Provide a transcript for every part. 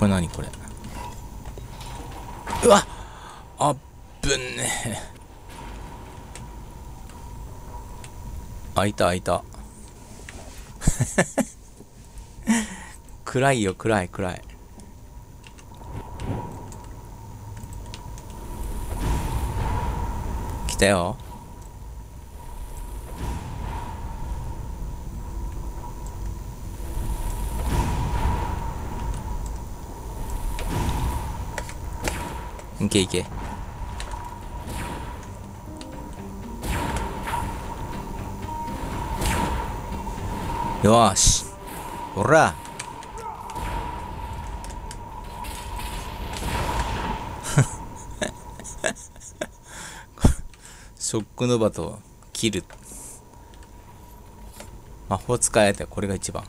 これ何これ？うわあっぶんね。開いた開いた。暗いよ暗い暗い。来たよ。いけいけ。よし。ほら。ショックノバと切る。魔法使えてこれが一番。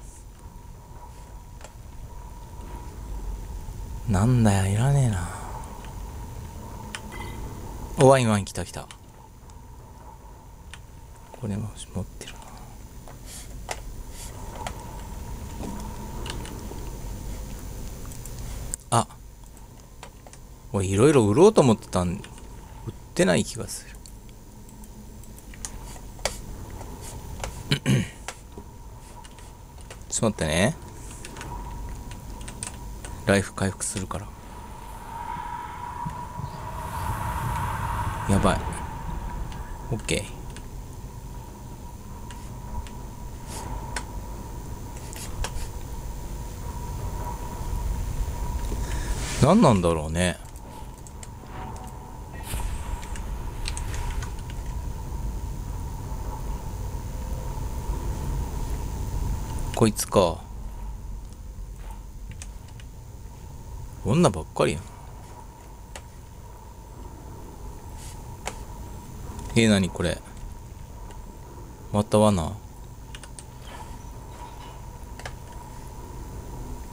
なんだよいらねえな。おワインワイン来た来た。これも持ってるな。あ。おいいろいろ売ろうと思ってたん売ってない気がする。ちょっと待ってね。ライフ回復するから。やばい。オッケー何なんだろうね。こいつか。女ばっかりやん。えー、何これ？また罠？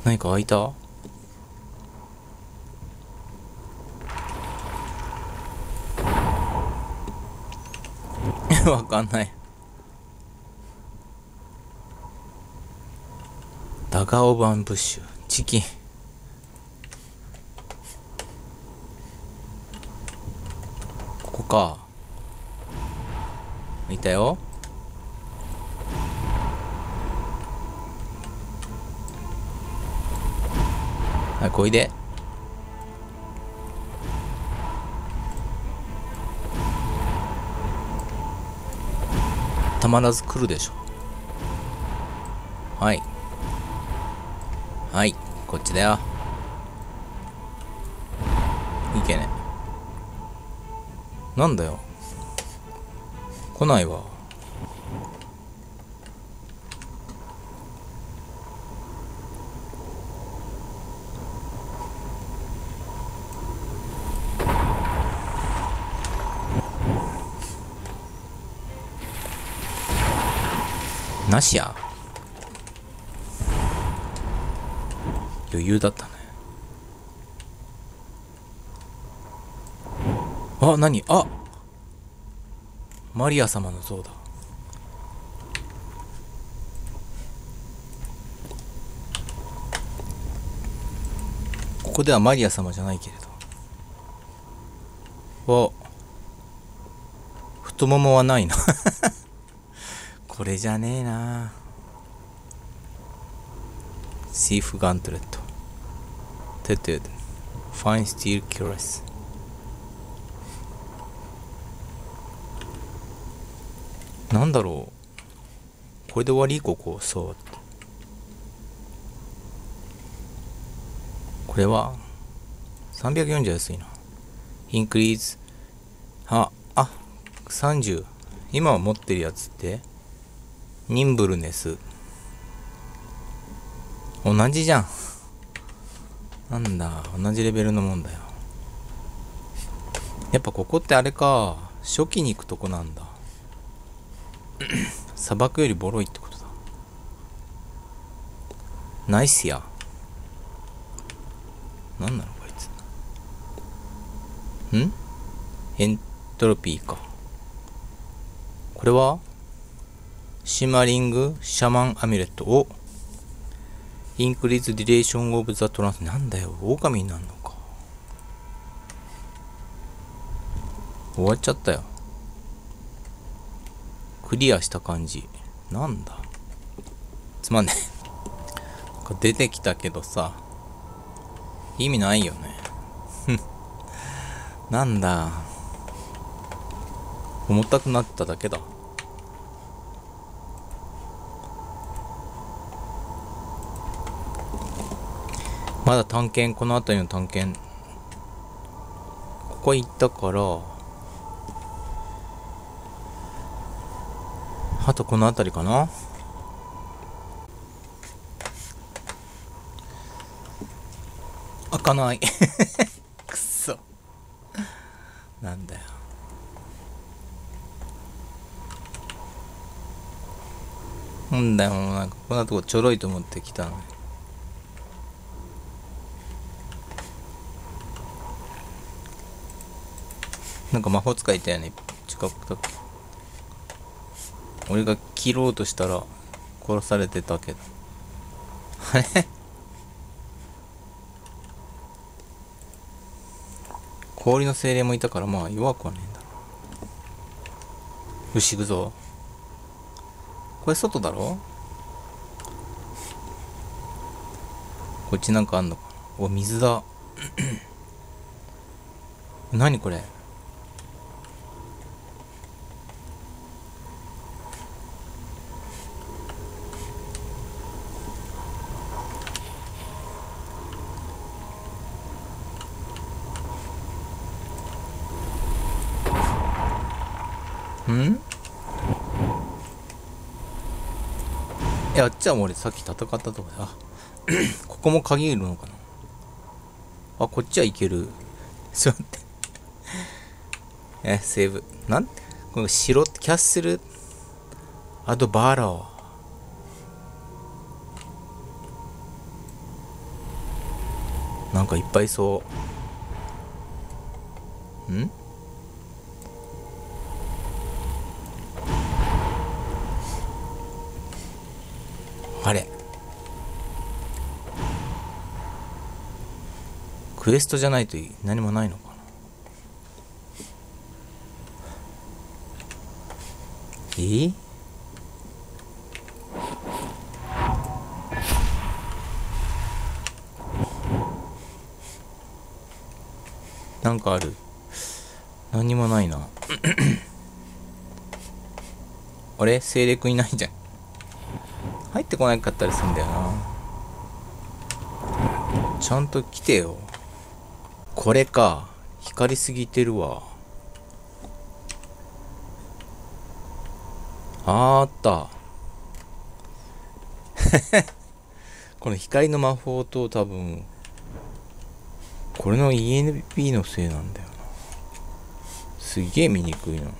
何か開いた？わかんない。ダガオバンブッシュ。チキン。ここか。いたよ。はいこいで。たまらず来るでしょ。はい。はい。こっちだよ。いけね。なんだよ。来ないわ。なしや。余裕だったね。あ何？あマリア様の像だ。ここではマリア様じゃないけれど。お太ももはないな。これじゃねえな。 Thief Gauntlet。 Tattered Fine Steel Cuirass。なんだろう。これで終わり？ここ。そう。これは340安いな。インクリーズああ30今持ってるやつって？ニンブルネス同じじゃん。なんだ。同じレベルのもんだよ。やっぱここってあれか。初期に行くとこなんだ。砂漠よりボロいってことだ。ナイスや。なんなのこいつ。ん？エントロピーか。これは？ Shimmering Shaman Amulet。を increase duration of the trance。なんだよ、狼になるのか。終わっちゃったよ。クリアした感じ。なんだ？つまんね。出てきたけどさ、意味ないよね。なんだ？重たくなっただけだ。まだ探検、この辺りの探検、ここ行ったから、とこの辺りかな？開かない。くそ。なんだよ。なんだよなんかこんなとこちょろいと思ってきたのに。なんか魔法使いいたよね近くだ俺が切ろうとしたら殺されてたけど。あれ？氷の精霊もいたからまあ弱くはねえんだろう。牛行くぞ。これ外だろ？こっちなんかあんのかお水だ。何これ？ん？え、あっちはもう俺さっき戦ったとこで、あ、ここも鍵いるのかな？あ、こっちはいける。ちょっと待って。え、セーブ。なん？この城、キャッスル、アドバーラー。なんかいっぱいいそう。ん？あれ。クエストじゃないと何もないのかな。え？ー、なんかある。何もないな。あれ？精霊くんいないじゃん。こなかったりするんだよな。ちゃんと来てよ。これか。光りすぎてるわ。あった。この光の魔法と多分これの ENP のせいなんだよな。すげえ見にくいの。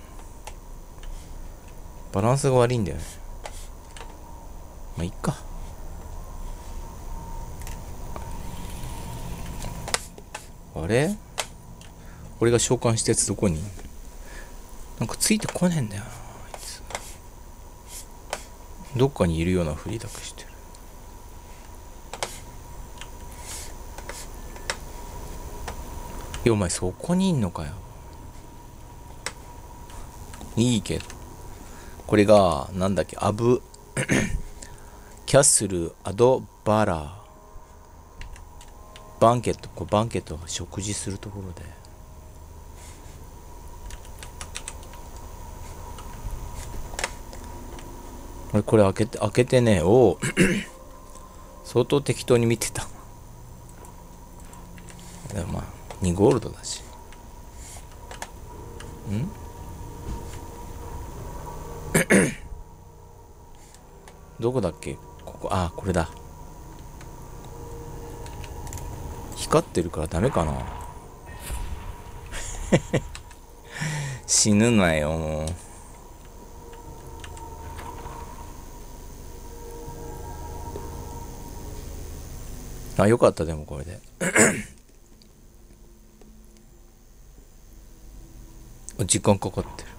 バランスが悪いんだよね。まあいっか。あれ？俺が召喚したやつどこに？なんかついてこねえんだよあいつ。どっかにいるようなふりだけしてる。いやお前そこにいんのかよ。いいけど。これがなんだっけアブ。キャッスル・アド・バラー。バンケットこうバンケット食事するところで。俺これ開けて開けてねお 相当適当に見てた。でもまあ2ゴールドだし。ん？どこだっけ？こあこれだ。光ってるからダメかな。死ぬなよもう。あよかったでもこれで。時間かかってる。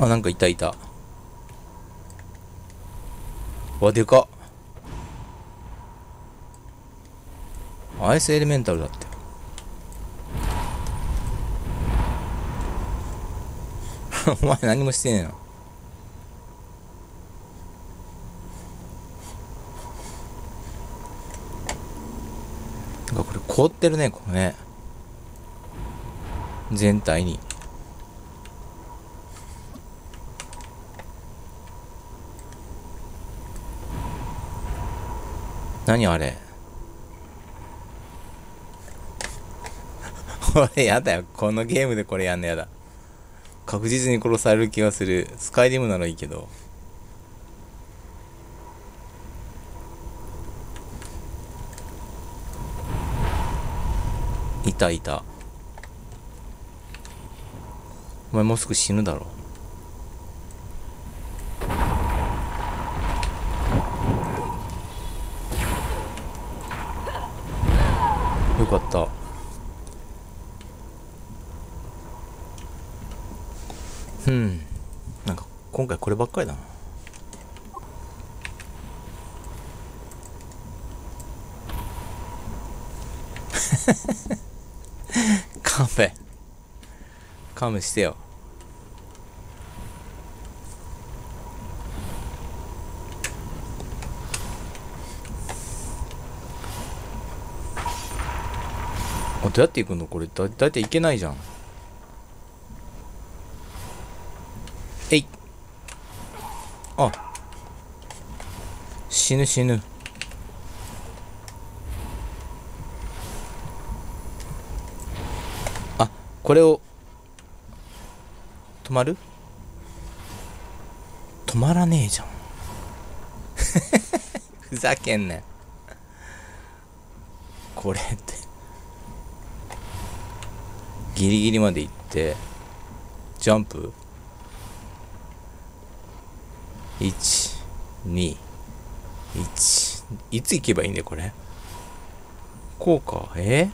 あなんかいたいた。わでかっ。アイスエレメンタルだって。お前何もしてねえな。なんかこれ凍ってるねこれね。全体に。何あれ？俺やだよ。このゲームでこれやんのやだ。確実に殺される気がする。スカイリムならいいけど。いたいた。お前もうすぐ死ぬだろよかったうんなんか今回こればっかりだな。勘弁勘弁してよ。あどうやって行くの？これだだいたい行けないじゃんえいあ。死ぬ死ぬ。あこれを。止まる？止まらねえじゃん。ふざけんなよ。これって。ギリギリまで行ってジャンプ？121いつ行けばいいんだよこれ？こうか。え？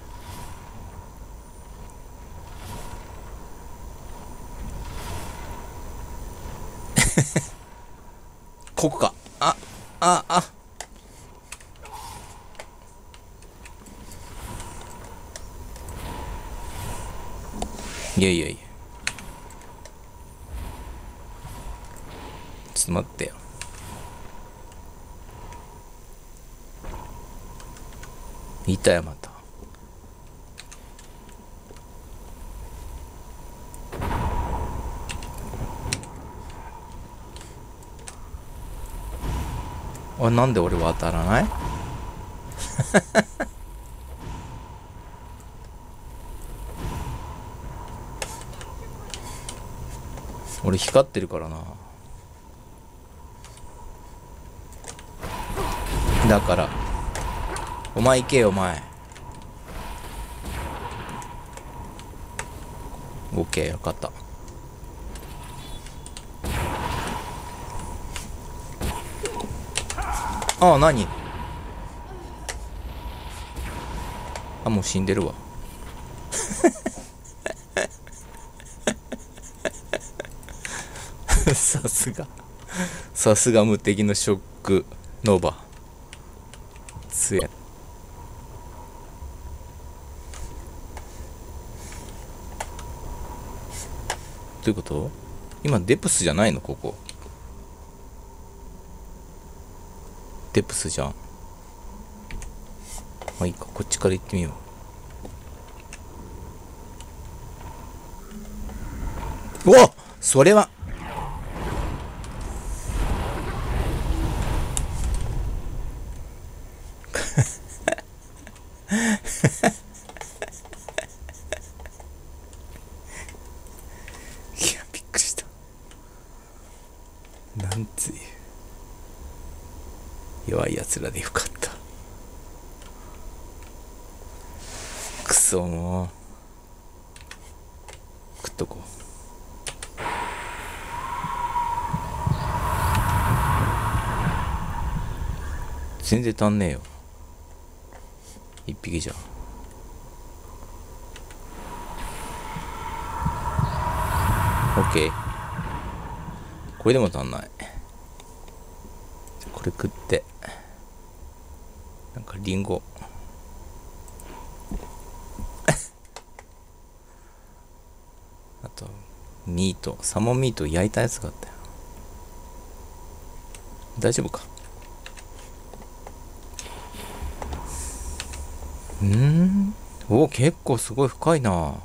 ここか。あああ。いやいやいやちょっと待ってよ。いたよまた。あなんで俺渡らない？俺光ってるからな。だから。お前行けよお前。オッケーよかった。ああ何？あもう死んでるわ。さすが。さすが無敵のショックノーバー。つえどういうこと？今デプスじゃないの？ここ。デプスじゃん。まあいいか。こっちから行ってみよう。おそれはいやびっくりしたなんつう弱いやつらでよかったくそもう食っとこう足んねえよ一匹じゃオッケーこれでも足んない。これ食って。なんかリンゴ。あと、ミート。サモンミート焼いたやつがあったよ。大丈夫か。うん。お結構すごい深いな。ちょ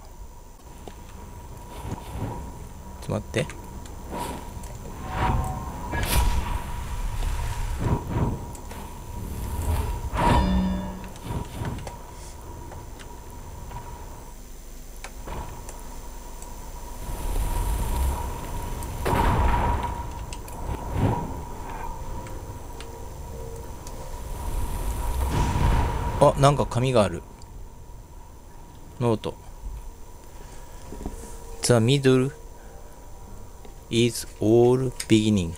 っと待って。あなんか紙があるノート The middle is all beginning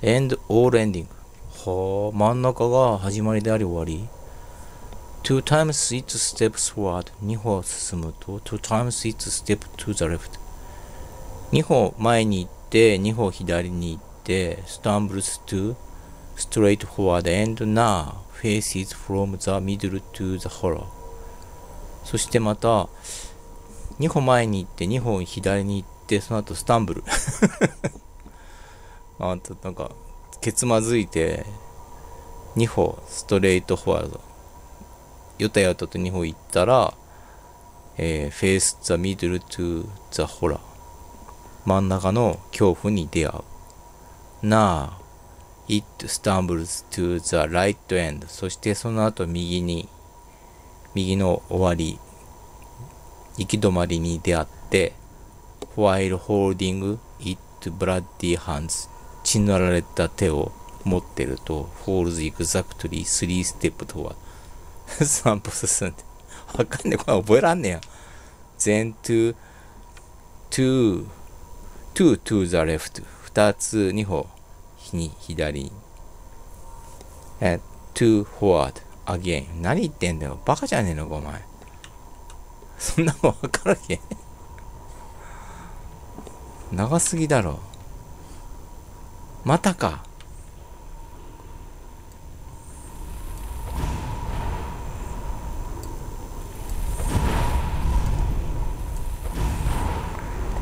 and all ending はあ真ん中が始まりであり終わり Two times it steps forward 2歩進むと Two times it step to the left 2歩前に行って2歩左に行って stumbles to straight forward and now faces from the middle to the hollow そしてまた2歩前に行って2歩左に行ってその後 stumble。あとなんかケツまずいて2歩 straight forward。ヨタヨタと2歩行ったら、えー、 face the middle to the hollow真ん中の恐怖に出会う。なあ。It stumbles to the right end そしてその後右に右の終わり行き止まりに出会って while holding it bloody hands 血のられた手を持ってると falls exactly three step とは散歩進んでわかんねえこれ覚えらんねえや then to to to to the left 二つ二歩に左。え to forward again 何言ってんだよ。バカじゃねえのかお前。そんなもんわかるけ？長すぎだろ。またか。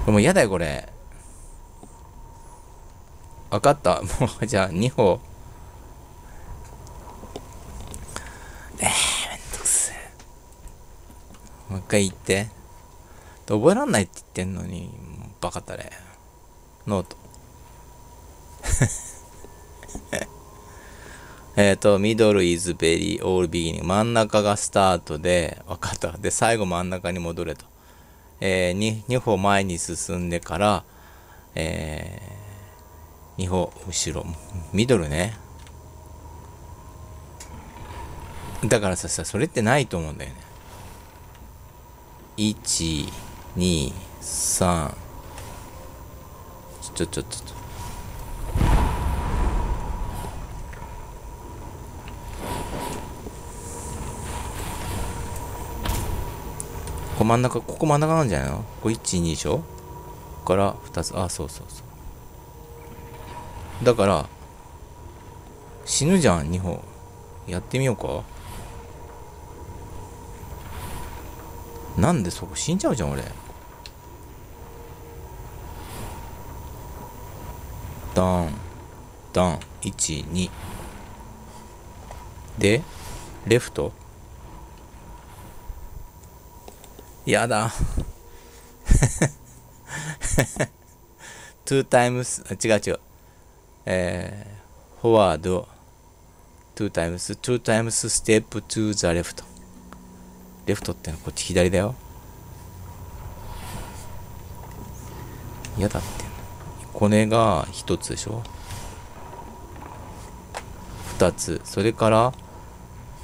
もう嫌だよこれ。分かった。もう、じゃあ、2歩。えー、めんどくせえ。もう一回言って。覚えらんないって言ってんのに、バカだね。ノート。えっと、 middle is where it all beginning。真ん中がスタートで、分かった。で、最後真ん中に戻れと。えー、2, 2歩前に進んでから、えー、2歩後ろミドルね。だからささそれってないと思うんだよね。123ちょちょちょちょ。ここ真ん中ここ真ん中なんじゃないの？これ12でしょ？から2つ。あそうそうそう。だから死ぬじゃん2本。やってみようか。なんでそこ死んじゃうじゃん俺。ダンダン12でレフト。やだ。two times 違う違う。えー、フォワード two times, two times step to the left. レフトってのはこっち左だよ。嫌だってこれが一つでしょ。二つ。それから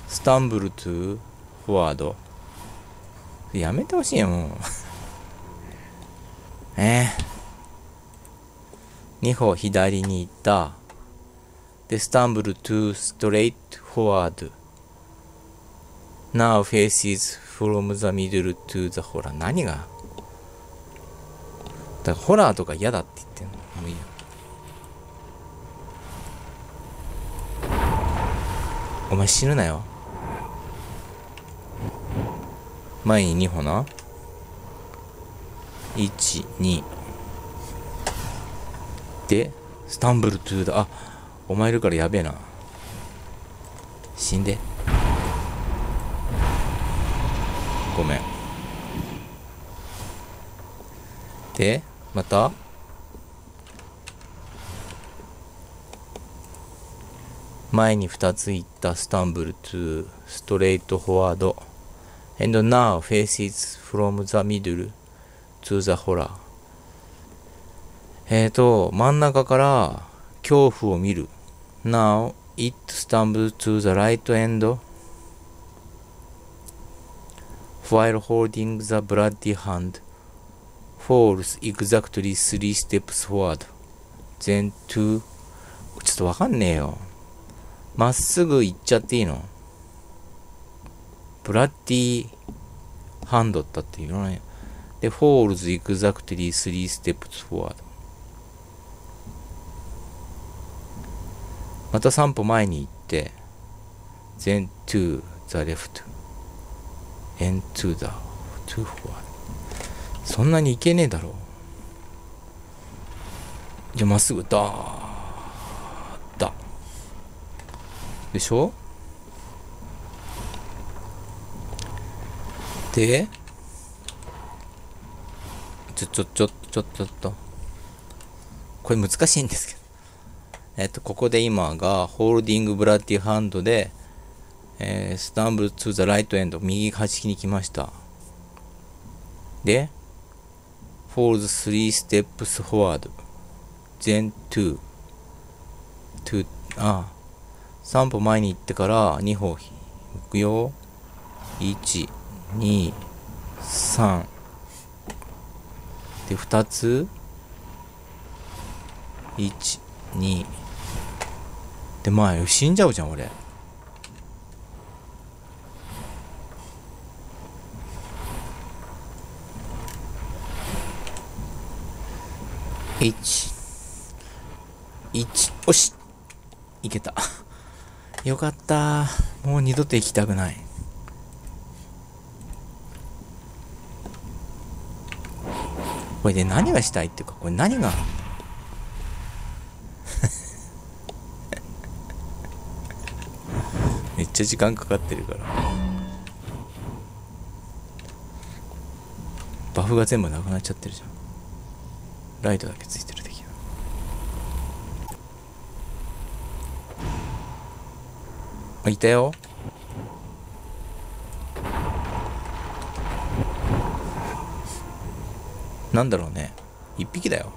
スタンブルトゥフォワードやめてほしいよもう。え えー。2歩左に行った。で、スタンブル to straight forward. Now faces from the middle to the ホラー。何が？だからホラーとか嫌だって言ってんの？もういいやお前死ぬなよ前に2歩な12でスタンブルトゥーだ。あお前いるからやべえな。死んで。ごめん。でまた。前に2つ行ったスタンブル to ストレートフォワード。And now faces from the middle to the horror. えっ、ー、と真ん中から恐怖を見る now it stumbles to the right end while holding the bloody hand falls exactly three steps forward then to ちょっとわかんねえよまっすぐ行っちゃっていいのブラッディハンドったって言わないで、falls exactly three steps forward また3歩前に行って then to the left and to the to forward そんなに行けねえだろじゃまっすぐダーでしょ？で、ちょ、ちょ、ちょ、ちょ、ちょっと。これ難しいんですけど。えっと、ここで今が、ホールディングブラッディハンドで、えー、スタンブルツーザライトエンド、右端に来ました。で、falls three steps forward, then two, two, ああ、3歩前に行ってから2歩行くよ。1、2、3。で、2つ。1、2。で、前、死んじゃうじゃん、俺。1、1、おしいけた。よかった。もう二度と行きたくない。これで何がしたいっていうか、これ何がめっちゃ時間かかってるから。バフが全部なくなっちゃってるじゃん。ライトだけついてる。あいたよなんだろうね一匹だよ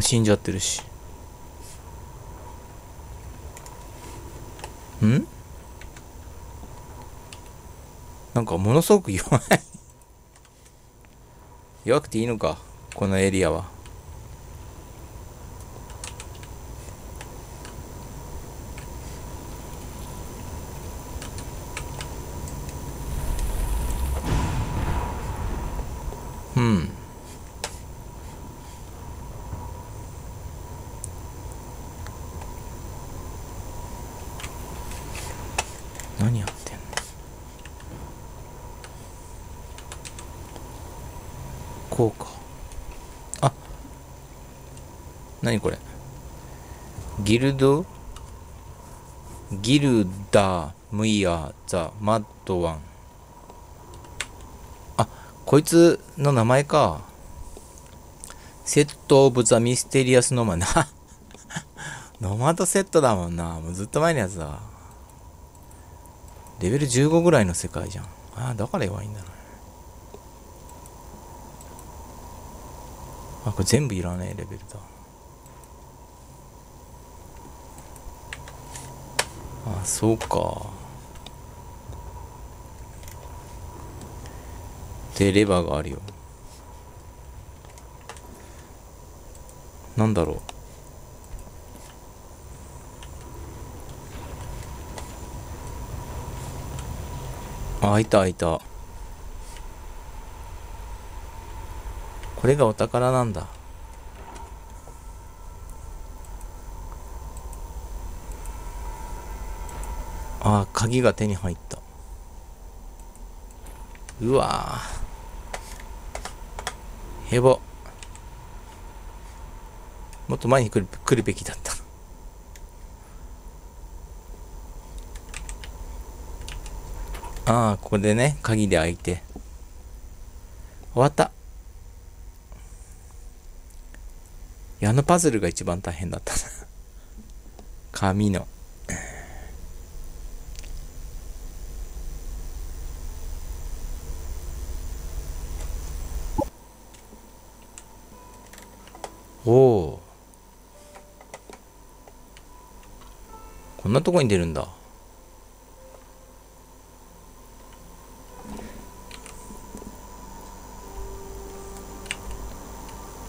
死んじゃってるし。ん？なんかものすごく弱い。弱くていいのかこのエリアはうん何やこうか。あ何これ？ギルド？ギルダムイヤザマッドワン。あ、こいつの名前か。セットオブザミステリアスノマな。ノマドセットだもんな。もうずっと前のやつだ。レベル15ぐらいの世界じゃん。ああ、だから弱いんだな。あ、これ全部いらねえレベルだ。あそうかでレバーがあるよなんだろうあ、開いた開いた。これがお宝なんだ。あ、鍵が手に入った。うわへぼ。もっと前に来る来るべきだった。ああ、ここでね、鍵で開いて。終わった。矢のパズルが一番大変だった な紙の。おお。こんなとこに出るんだ。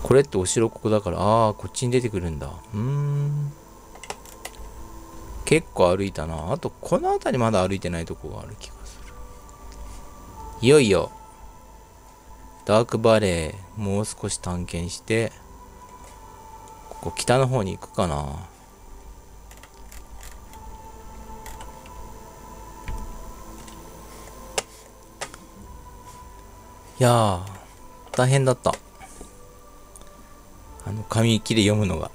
これってお城ここだから、ああ、こっちに出てくるんだ。うん。結構歩いたな。あと、この辺りまだ歩いてないとこがある気がする。いよいよ、ダークバレー、もう少し探検して、構北の方に行くかな。いやー、大変だった。あの紙切れ読むのが